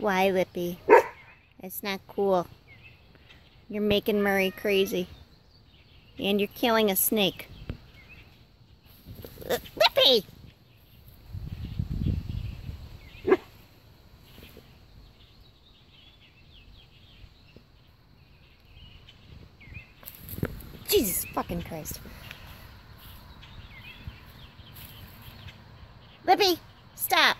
Why, Lippy? It's not cool. You're making Murray crazy. And you're killing a snake. Uh, Lippy! Jesus fucking Christ. Lippy! stop!